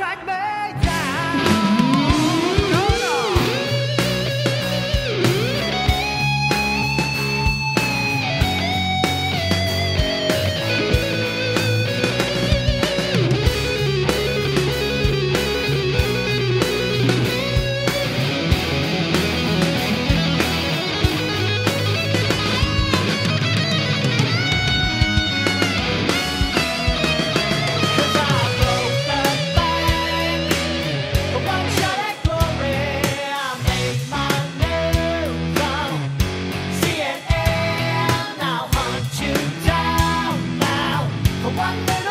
track man. grande.